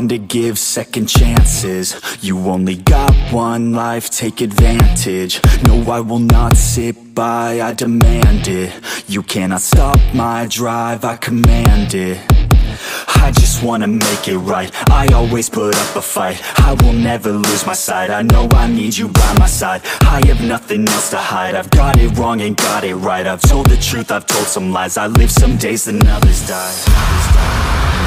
one to give second chances. You only got one life, take advantage. No, I will not sit by, I demand it. You cannot stop my drive, I command it. I just wanna make it right. I always put up a fight. I will never lose my sight. I know I need you by my side. I have nothing else to hide. I've got it wrong and got it right. I've told the truth, I've told some lies. I live some days and others die, others die.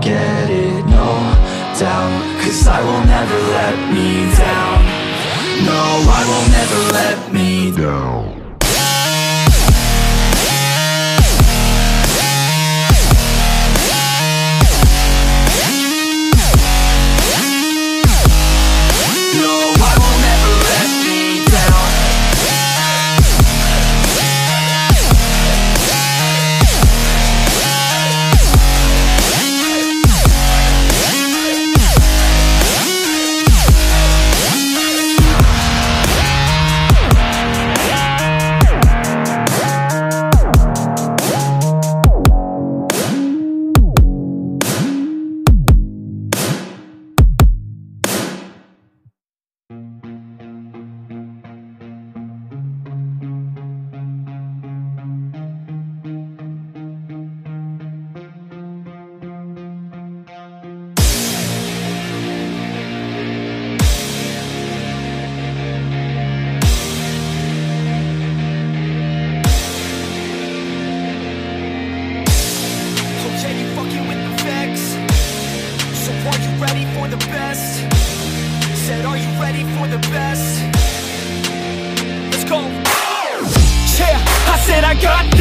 Get it, no doubt Cause I will never let me down. No, I will never let me down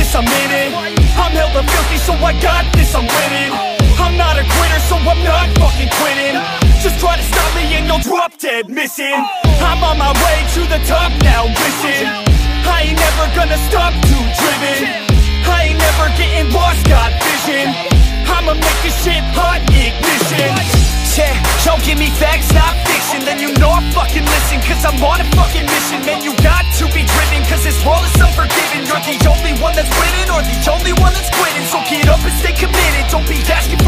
this, I'm in it. I'm hella filthy so I got this, I'm winning. I'm not a quitter so I'm not fucking quitting. Just try to stop me and you'll drop dead missing. I'm on my way to the top now, listen. I ain't never gonna stop, too driven. I ain't never getting lost, got vision. I'ma make this shit hot, ignition Y'all give me facts, not fiction. Then you know I fucking listen Cause I'm on a fucking mission. Man, you got to be driven Cause this world is unforgiving. You're the only one that's winning Or the only one that's quitting. So get up and stay committed. Don't be asking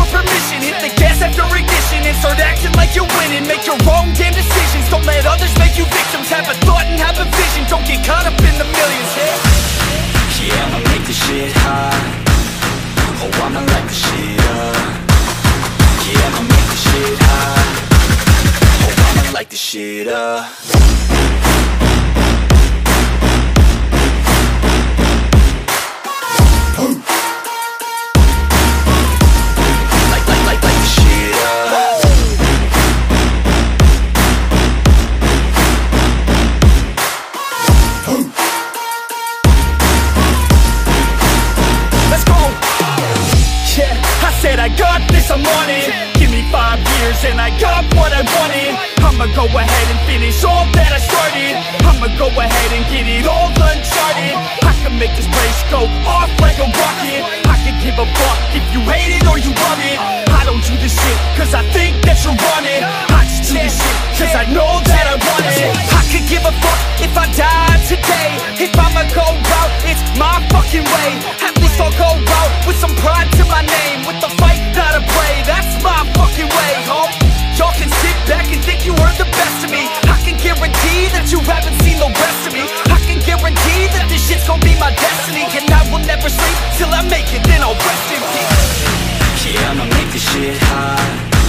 cause I think that you're it I just do this shit. Cause I know that I want it I could give a fuck if I die today. If I'ma go out, it's my fucking way. At least I'll go out with some pride to my name. With the fight, not a play, that's my fucking way, Y'all can sit back and think you are the best of me. I can guarantee that you haven't seen the rest of me. I can guarantee that this shit's gonna be my destiny. And I will never sleep till I make it, then I'll rest in peace. Yeah, I'ma make this shit hot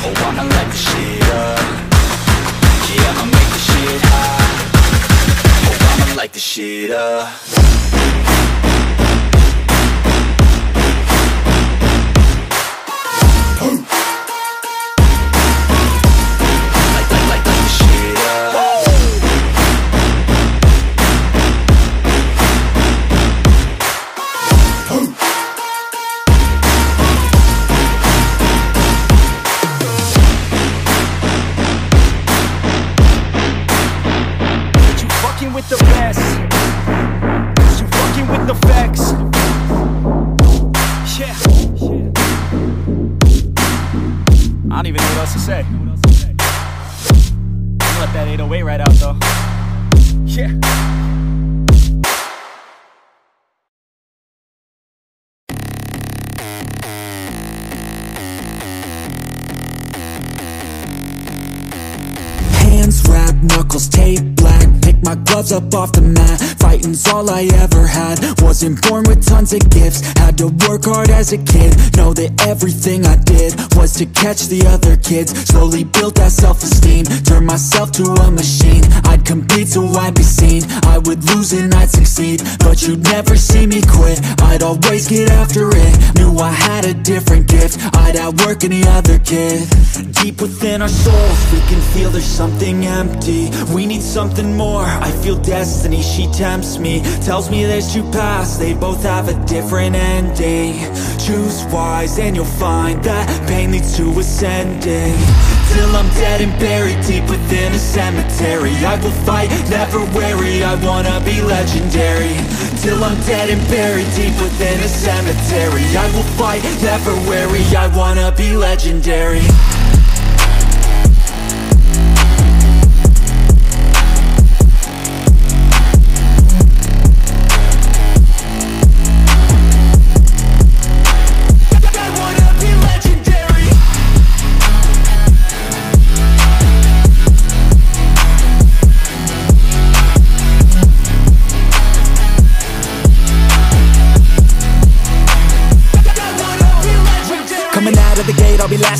Oh, I'ma light this shit up. Yeah, I'ma make this shit hot Oh, I'ma light this shit up. Light, say my gloves up off the mat. Fighting's all I ever had. Wasn't born with tons of gifts. Had to work hard as a kid. Know that everything I did Was to catch the other kids. Slowly built that self-esteem. Turned myself to a machine. I'd compete so I'd be seen. I would lose and I'd succeed. But you'd never see me quit. I'd always get after it. Knew I had a different gift. I'd outwork any other kid. Deep within our souls We can feel there's something empty. We need something more I feel destiny, she tempts me Tells me there's two paths They both have a different ending. Choose wise and you'll find That pain leads to ascending. Till I'm dead and buried deep within a cemetery. I will fight, never weary I wanna be legendary. Till I'm dead and buried deep within a cemetery. I will fight, never weary I wanna be legendary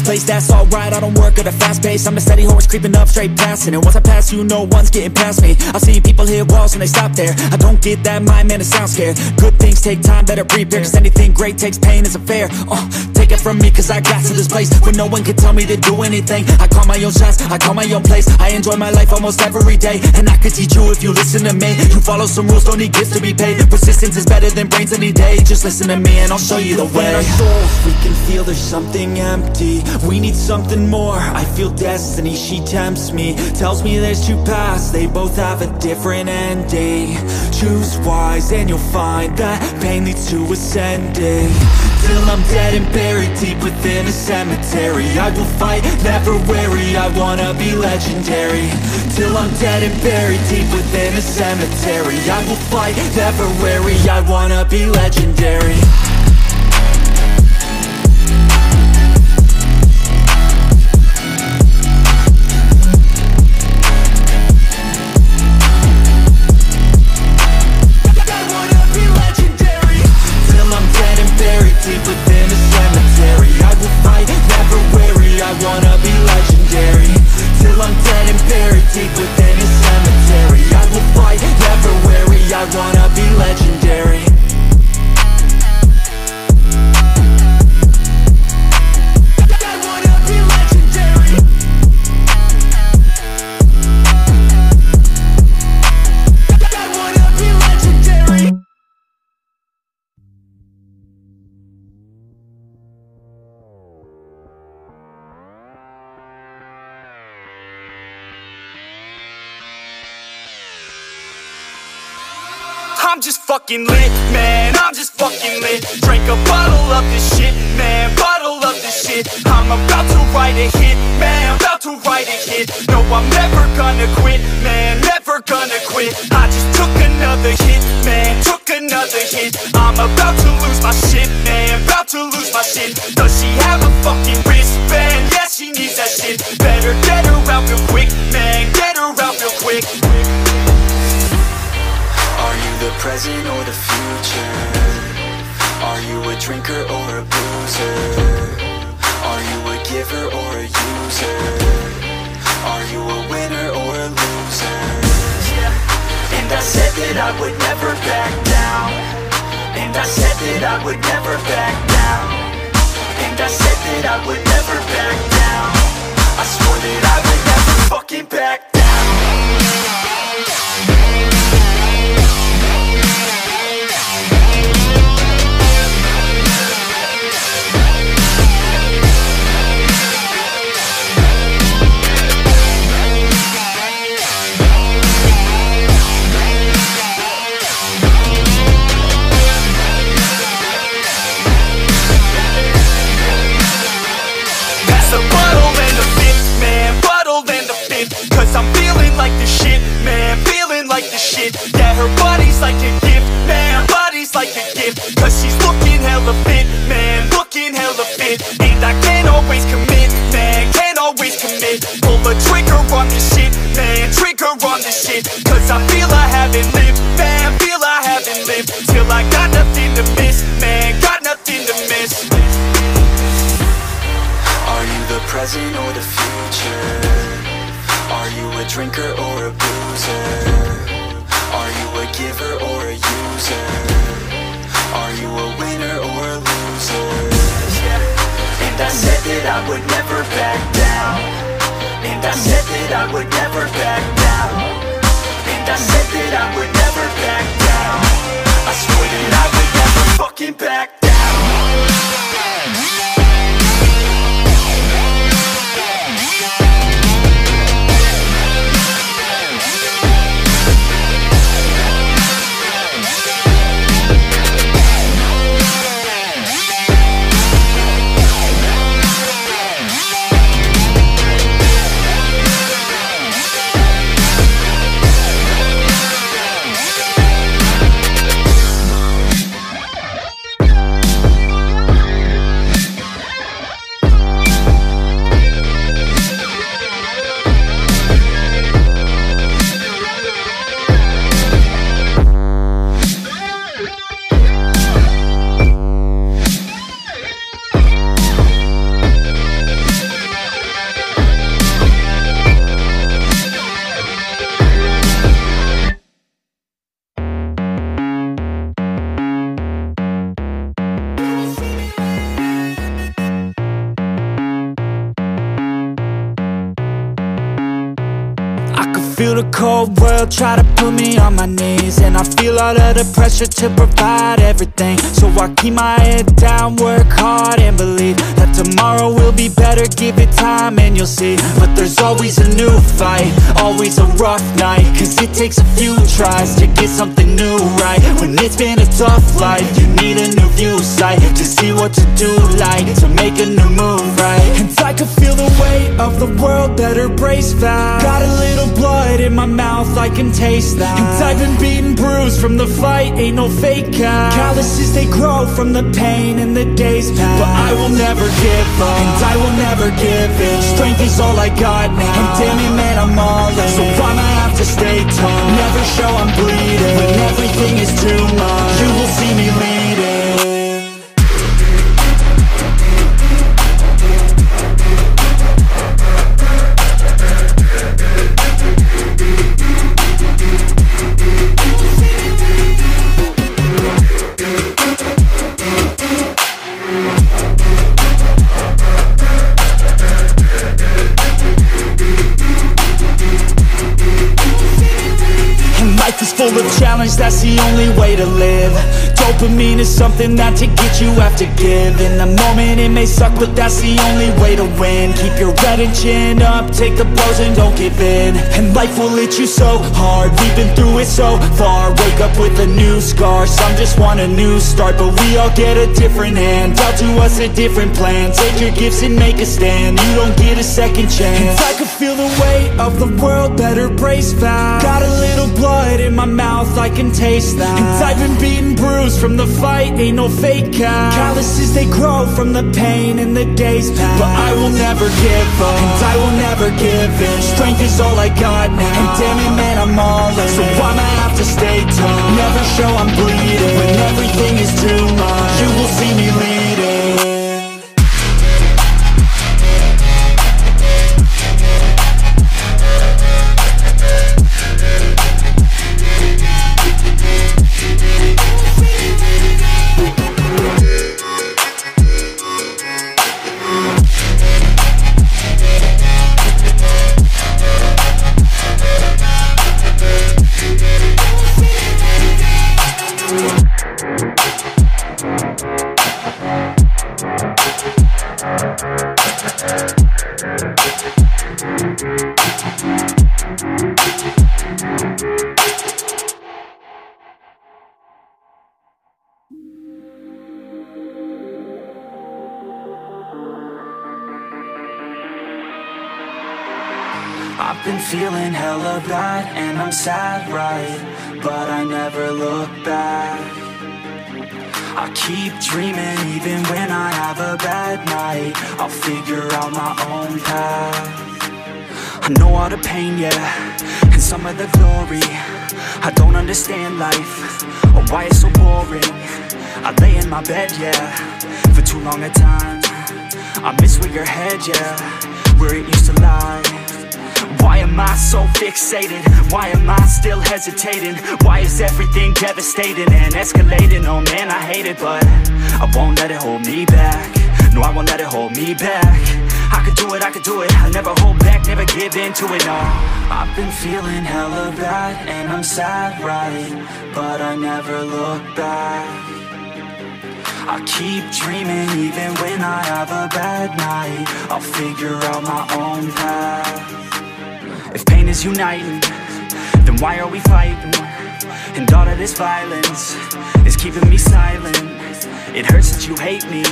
place, that's alright I don't work at a fast pace. I'm a steady horse creeping up straight past it. And once I pass you, no one's getting past me. I've seen people hit walls and they stop there. I don't get that mind, man, it sounds scared. Good things take time, better prepare. Cause anything great takes pain, it's a fair. Uh, Take it from me cause I got to this place Where no one can tell me to do anything. I call my own shots, I call my own place. I enjoy my life almost every day. And I could teach you if you listen to me. You follow some rules, don't need gifts to be paid. Persistence is better than brains any day. Just listen to me and I'll show you the way. Our souls, we can feel there's something empty We need something more, I feel destiny. She tempts me, tells me there's two paths. They both have a different ending. Choose wise and you'll find that pain leads to ascending. Till I'm dead and buried deep within a cemetery. I will fight, never weary, I wanna be legendary. Till I'm dead and buried deep within a cemetery. I will fight, never weary, I wanna be legendary fucking lit, man, I'm just fucking lit. Drink a bottle of this shit, man, bottle of this shit. I'm about to write a hit, man, about to write a hit. No, I'm never gonna quit, man, never gonna quit. I just took another hit, man, took another hit. I'm about to lose my shit, man, about to lose my shit. Does she have a fucking wristband? Yeah, she needs that shit. Better get her out real quick, man, get her out real quick present or the future? Are you a drinker or a boozer? Are you a giver or a user? Are you a winner or a loser? And I said that I would never back down And I said that I would never back down And I said that I would never back down I swore that I would never fucking back down I would never back down. And I said that I would never back down. I swore that I would never fucking back down feel the cold world try to put me on my knees. And I feel all of the pressure to provide everything. So I keep my head down, work hard and believe That tomorrow will be better, give it time and you'll see. But there's always a new fight, always a rough night. Cause it takes a few tries to get something new right. When it's been a tough life, you need a new view sight To see what to do like, to make a new move right. And I can feel the weight of the world, better brace fast Got a little blood in my mouth, I can taste that. And I've been beaten, bruised from the fight, ain't no fake out. Calluses, they grow from the pain and the days pass But I will never give up, and I will never give in. Strength is all I got now, and damn it man, I'm all in. So I'ma have to stay tall, never show I'm bleeding. When everything is too Dopamine is something that to get you have to give In the moment it may suck, but that's the only way to win. Keep your head and chin up, take the blows and don't give in. And life will hit you so hard, we've been through it so far. Wake up with a new scar, some just want a new start. But we all get a different hand, dealt to us a different plan. Take your gifts and make a stand, you don't get a second chance. And I can feel the weight of the world, better brace fast Got a little blood in my mouth, I can taste that. And I've been beaten, bruised from the fight, ain't no fake out. Calluses, they grow from the pain and the days pass But I will never give up, and I will never give in. Strength is all I got now, and damn it man, I'm all in. So I'ma have to stay tall, never show I'm bleeding When everything is too much, you will see me leading been feeling hella bad and I'm sad, right? But I never look back. I keep dreaming even when I have a bad night. I'll figure out my own path. I know all the pain, yeah, and some of the glory. I don't understand life or why it's so boring. I lay in my bed, yeah, for too long a time. I miss where your head, yeah, where it used to lie. Why am I so fixated? Why am I still hesitating? Why is everything devastating and escalating? Oh man, I hate it, but I won't let it hold me back. No, I won't let it hold me back. I could do it, I could do it. I never hold back, never give in to it, no. I've been feeling hella bad and I'm sad, right? But I never look back. I keep dreaming even when I have a bad night I'll figure out my own path If pain is uniting, then why are we fighting? And all of this violence is keeping me silent. It hurts that you hate me,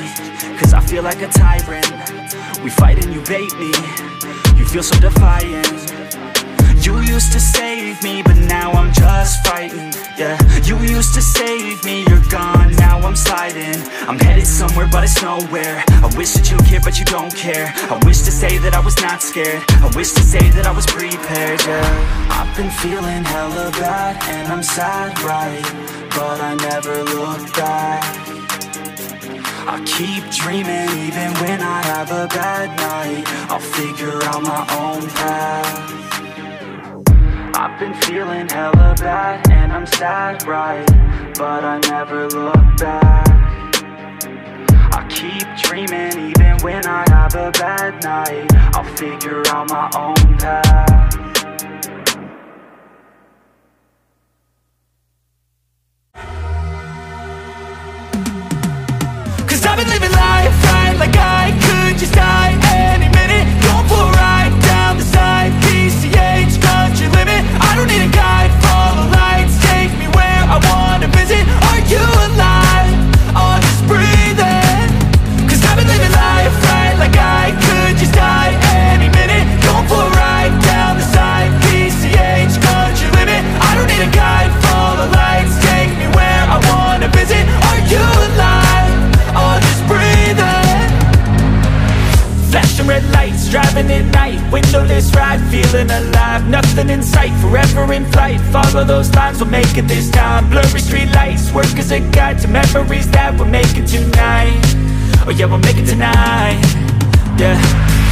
cause I feel like a tyrant. We fight and you bait me, you feel so defiant you used to save me, but now I'm just frightened Yeah, you used to save me, you're gone, now I'm sliding. I'm headed somewhere, but it's nowhere. I wish that you cared, but you don't care. I wish to say that I was not scared. I wish to say that I was prepared, yeah. I've been feeling hella bad, and I'm sad, right? But I never look back. I keep dreaming even when I have a bad night. I'll figure out my own path I've been feeling hella bad and I'm sad, right? But I never look back. I keep dreaming even when I have a bad night I'll figure out my own path. I've been living life right like I could just die. Windowless ride, feeling alive. Nothing in sight, forever in flight. Follow those lines, we'll make it this time. Blurry street lights, work as a guide To memories that we're making tonight. Oh yeah, we'll make it tonight. Yeah.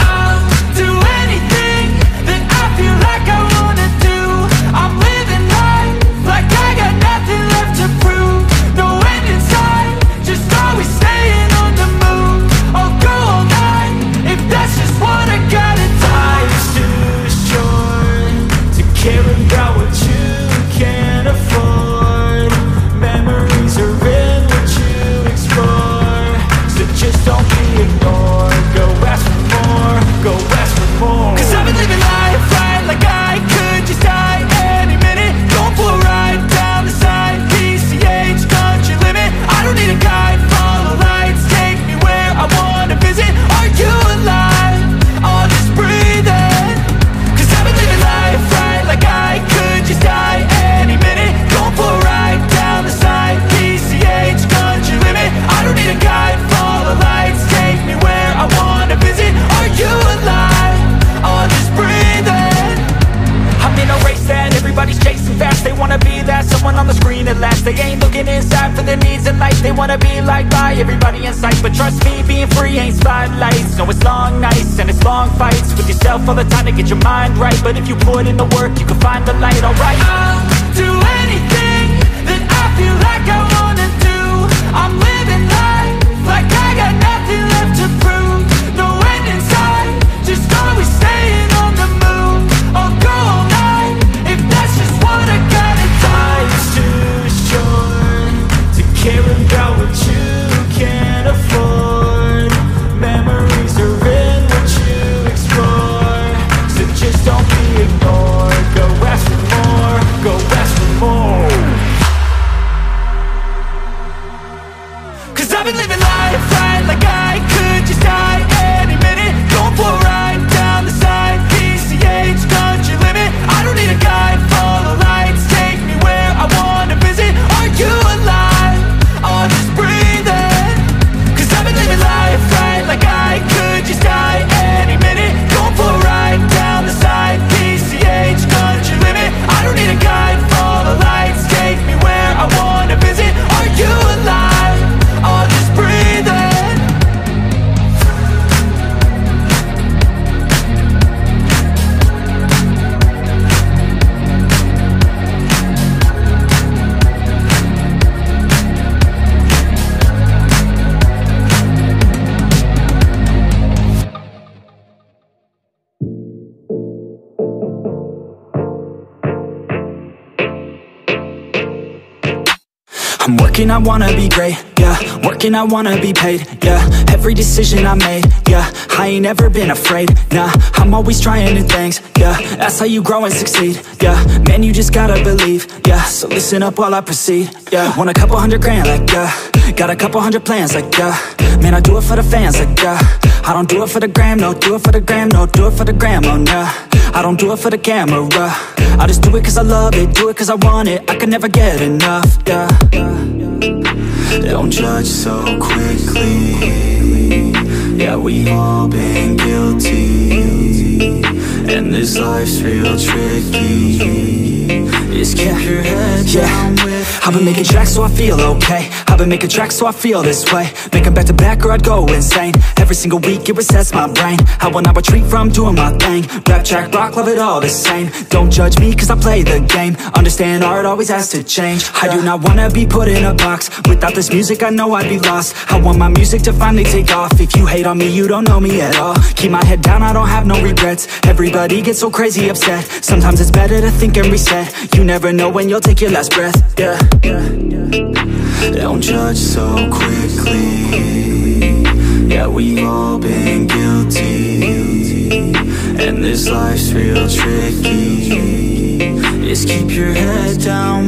I'll do anything that I feel like trust me, being free ain't spotlights. No, it's long nights and it's long fights With yourself all the time to get your mind right. But if you put in the work, you can find the light, alright? I'll do anything that I feel like I wanna do. I'm living life like I got nothing left to prove. No end in sight, just always staying on the move. I'll go all night if that's just what I gotta do. Life's too short to care about I've been living life right I wanna be great, yeah Working, I wanna be paid, yeah Every decision I made, yeah I ain't ever been afraid, nah I'm always trying new things, yeah That's how you grow and succeed, yeah Man, you just gotta believe, yeah So listen up while I proceed, yeah Want a couple hundred grand, like, yeah. Got a couple hundred plans, like, yeah. Man, I do it for the fans, like, yeah. I don't do it for the gram, no Do it for the gram, no Do it for the gram, oh, nah. I don't do it for the camera. I just do it cause I love it Do it cause I want it. I can never get enough, yeah Don't judge so quickly. Yeah, we've all been guilty. And this life's real tricky. Just keep your head down I've been making tracks so I feel okay. I've been making tracks so I feel this way. Make 'em back to back or I'd go insane. Every single week it resets my brain. I will not retreat from doing my thing. Rap, track, rock, love it all the same. Don't judge me cause I play the game. Understand art always has to change. I do not wanna be put in a box. Without this music I know I'd be lost. I want my music to finally take off. If you hate on me you don't know me at all. Keep my head down I don't have no regrets. Everybody gets so crazy upset. Sometimes it's better to think and reset. You never know when you'll take your last breath. Yeah. Don't judge so quickly. Yeah, we've all been guilty. And this life's real tricky. Just keep your head down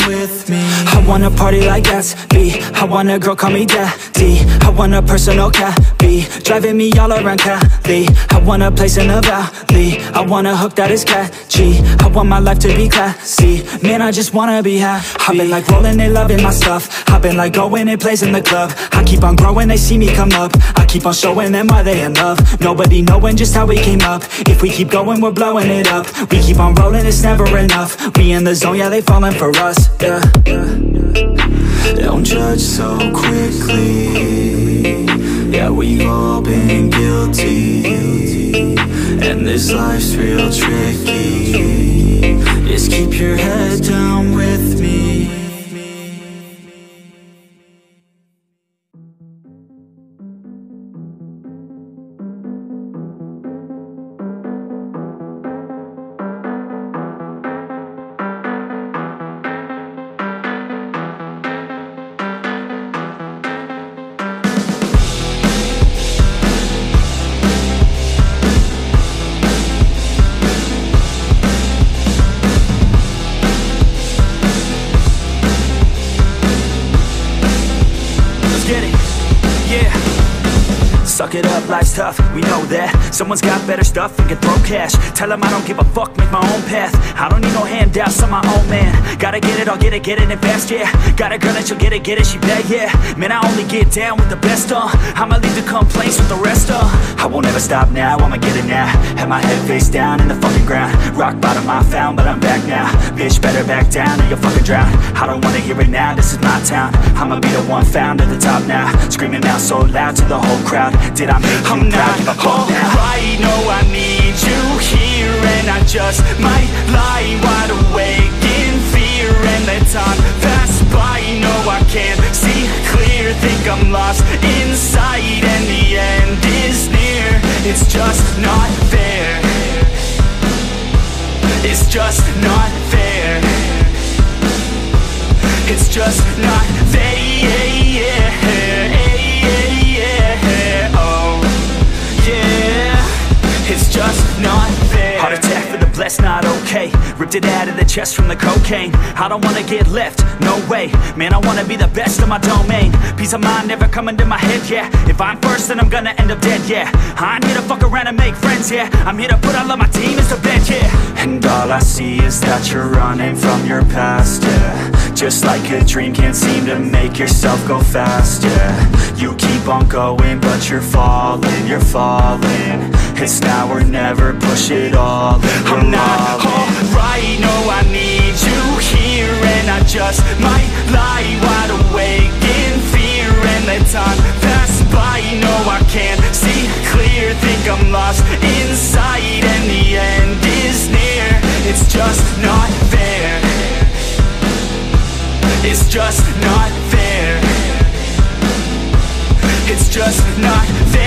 me. I wanna party like Gatsby I want a girl call me daddy. I want a personal oh, cabbie Driving me all around Cali. I want a place in the valley. I want a hook that is catchy. I want my life to be classy. Man, I just wanna be happy. I've been like rolling and loving my stuff. I've been like going and plays in the club. I keep on growing, they see me come up. I keep on showing them why they in love. Nobody knowing just how we came up. If we keep going, we're blowing it up. We keep on rolling, it's never enough. We in the zone, yeah, they falling for us, yeah. Don't judge so quickly. Yeah, we've all been guilty. And this life's real tricky. Just keep your head down Someone's got better stuff and can throw cash. Tell them I don't give a fuck, make my own path. I don't need no handouts, Gotta get it, I'll get it, get it in fast, yeah. Got a girl that she'll get it, get it, she bad, yeah. Man, I only get down with the best, uh. I'ma leave the complaints with the rest, uh. I won't ever stop now, I'ma get it now. Have my head face down in the fucking ground. Rock bottom I found, but I'm back now. Bitch, better back down or you'll fucking drown. I don't wanna hear it now, this is my town. I'ma be the one found at the top now. Screaming out so loud to the whole crowd. Did I make you I'm proud? not Give a fuck now. alright, no I need you here And I just might lie wide awake And the time pass by, no I can't see clear. Think I'm lost inside and the end is near. It's just not fair. It's just not fair. It's just not fair blessed, not okay. Ripped it out of the chest from the cocaine. I don't wanna get left, no way. Man, I wanna be the best of my domain. Peace of mind never coming to my head, yeah. If I'm first, then I'm gonna end up dead, yeah. I ain't here to fuck around and make friends, yeah. I'm here to put all of my demons to bed, yeah. And all I see is that you're running from your past, yeah. Just like a dream, can't seem to make yourself go fast, yeah You keep on going, but you're falling, you're falling It's now or never, push it all. I'm not alright, no I need you here And I just might lie wide awake in fear And let time pass by, no I can't see clear. Think I'm lost inside and the end is near. It's just not fair. It's just not fair. It's just not fair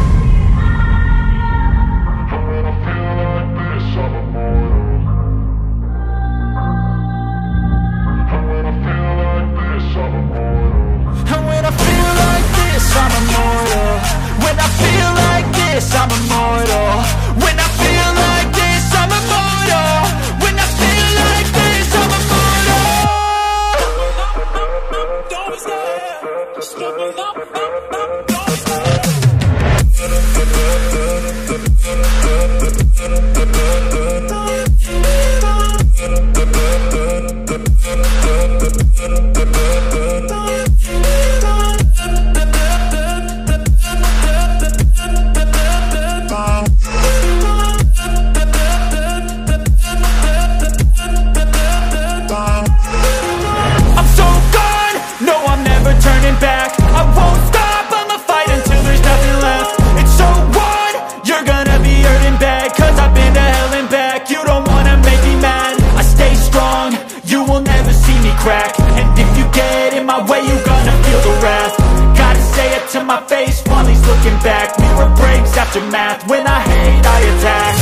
back Mirror breaks after math. When I hate, I attack.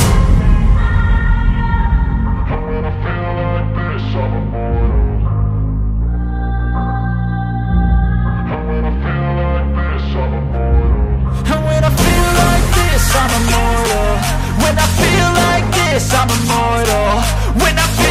I feel like this, I'm immortal. When I feel like this, I'm immortal. When I feel